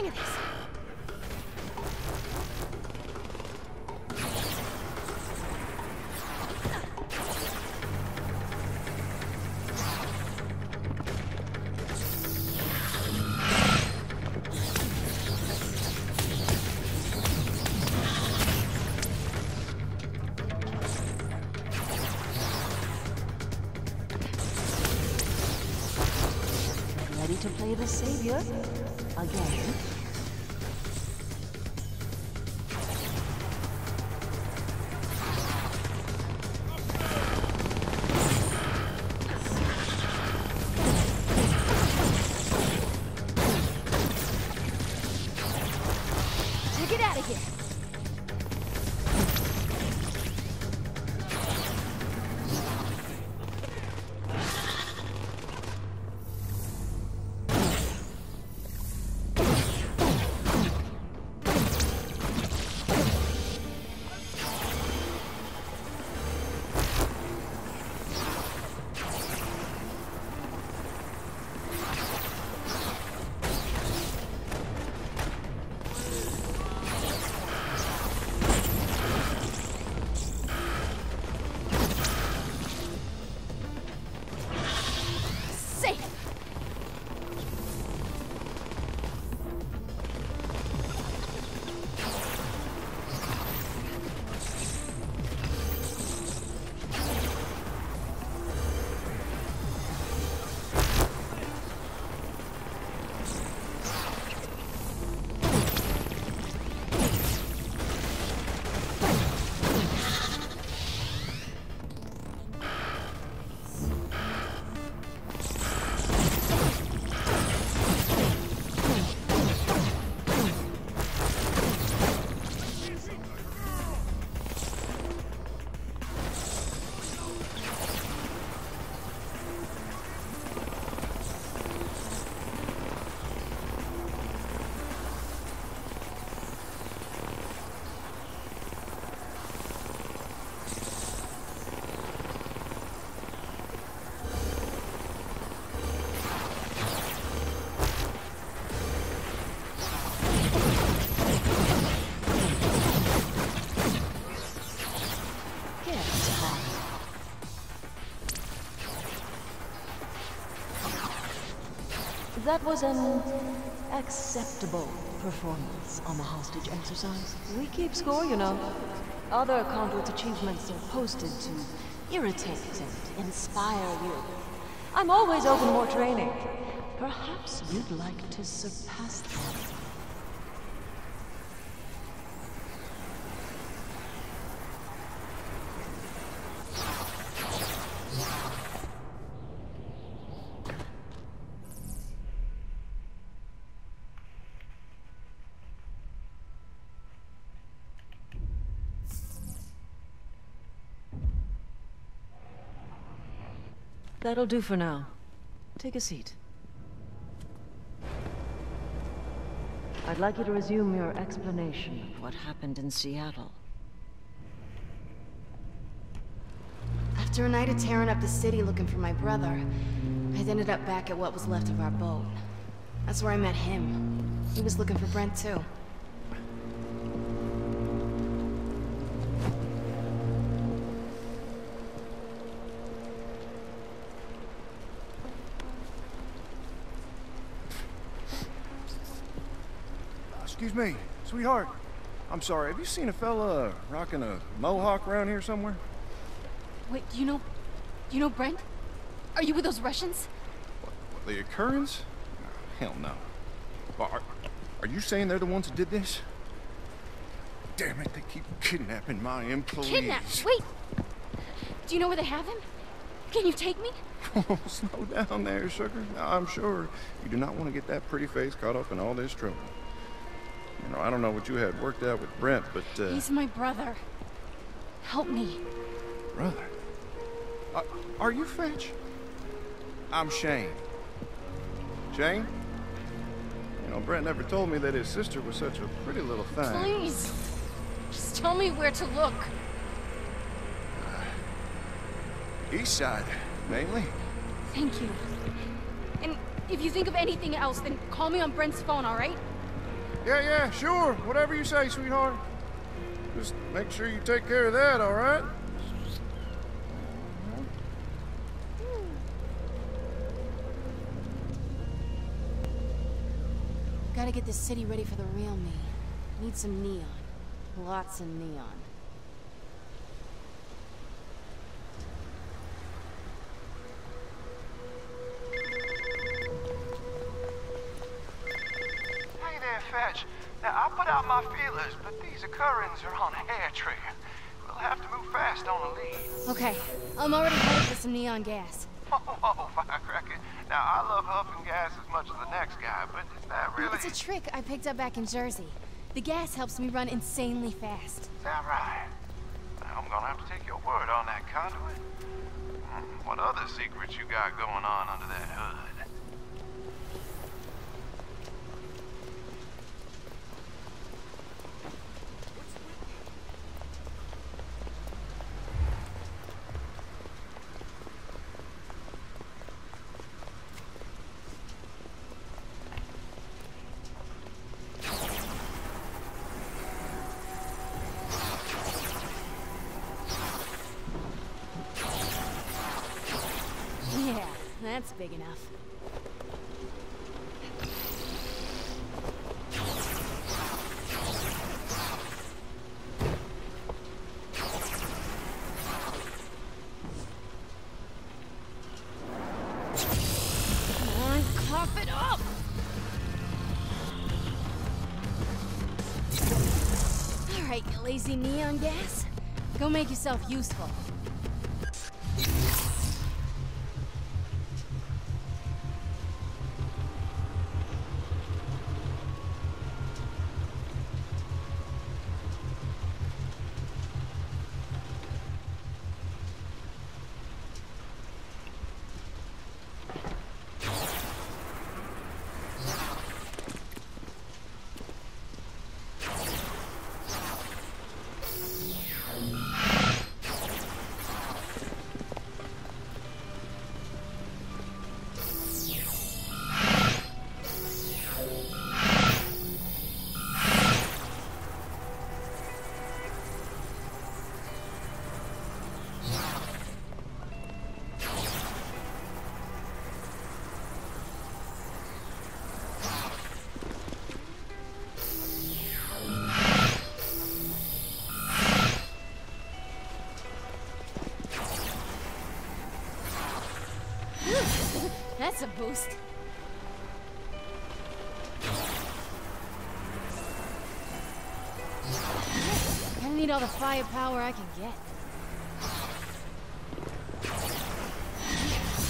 hang of this. Ready to play the savior? Again? Out of. That was an acceptable performance on the hostage exercise. We keep score, you know. Other conduit's achievements are posted to irritate and inspire you. I'm always open more training. Perhaps you'd like to surpass them. That'll do for now. Take a seat. I'd like you to resume your explanation of what happened in Seattle. After a night of tearing up the city looking for my brother, I ended up back at what was left of our boat. That's where I met him. He was looking for Brent too. Excuse me, sweetheart. I'm sorry, have you seen a fella rocking a mohawk around here somewhere? Wait, do you know... Do you know Brent? Are you with those Russians? What, the Akurra? Hell no. Are, are you saying they're the ones that did this? Damn it, they keep kidnapping my employees. Kidnapped? Wait! Do you know where they have him? Can you take me? Oh, slow down there, sugar. I'm sure you do not want to get that pretty face caught up in all this trouble. You know, I don't know what you had worked out with Brent, but, uh... He's my brother. Help me. Brother? Uh, are you French? I'm Shane. Shane? You know, Brent never told me that his sister was such a pretty little thing. Please. Just tell me where to look. East side, mainly. Thank you. And if you think of anything else, then call me on Brent's phone, all right? Yeah, yeah, sure. Whatever you say, sweetheart. Just make sure you take care of that, all right? Gotta get this city ready for the real me. Need some neon. Lots of neon. Now, I put out my feelers, but these Akurras are on a hair trigger. We'll have to move fast on a lead. Okay, I'm already headed for some neon gas. Oh, whoa, firecracker. Now, I love huffing gas as much as the next guy, but is that really... It's a trick I picked up back in Jersey. The gas helps me run insanely fast. Is that right? Now, I'm gonna have to take your word on that conduit. Hmm, What other secrets you got going on under that hood? Yeah, that's big enough. Come on, cough it up! All right, you lazy neon gas. Go make yourself useful. That's a boost. I need all the firepower I can get.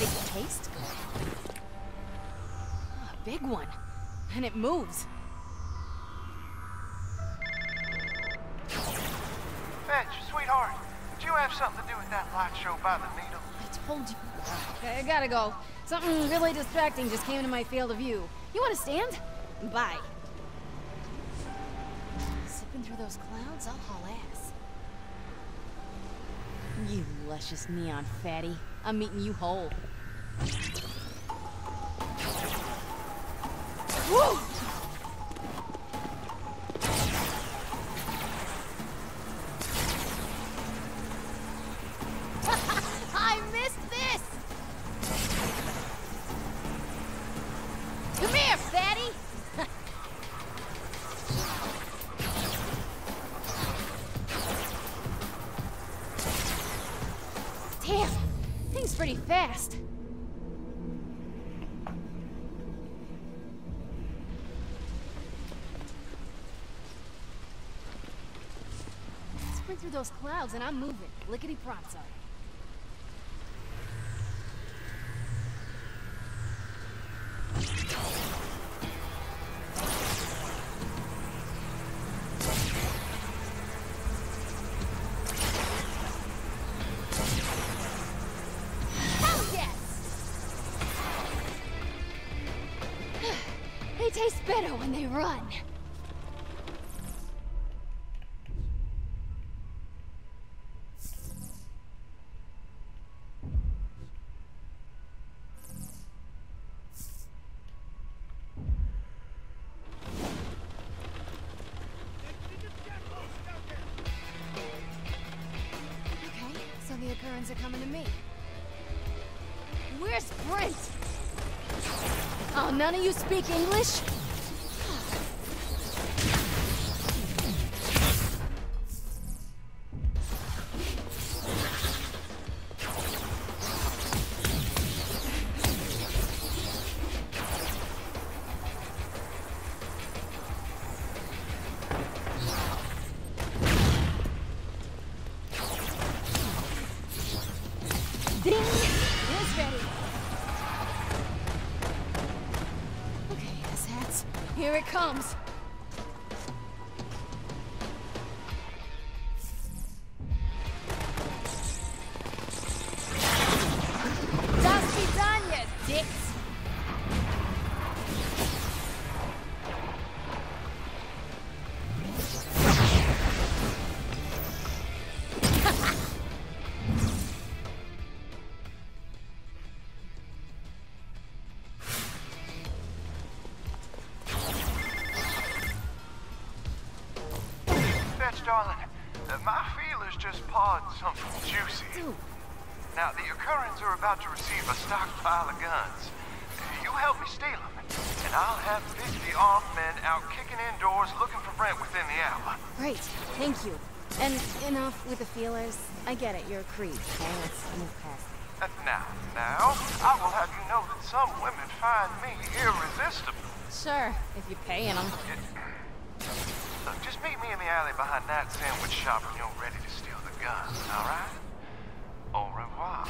Big taste? Ah, A big one. And it moves. Fetch, sweetheart, did you have something to do with that light show by the needle? I told you. Okay, I gotta go. Something really distracting just came into my field of view. You wanna stand? Bye. Sipping through those clouds, I'll haul ass. You luscious neon fatty. I'm meeting you whole. Woo! Through those clouds and I'm moving. Lickety pronto. Hell yes! they taste better when they run. Friends are coming to me. Where's Brent? Oh, none of you speak English? Ding! It's ready. Okay, asshats. Here it comes. Something juicy. Now, the Akurra are about to receive a stockpile of guns. You help me steal them, and I'll have 50 armed men out kicking in doors looking for Brent within the hour. great. Thank you. And enough with the feelers. I get it, you're a creep. Okay, let's move past it. Uh, Now, now, I will have you know that some women find me irresistible. Sure, if you're paying them. Look, just meet me in the alley behind that sandwich shop when you're ready to steal guns, all right? Au revoir.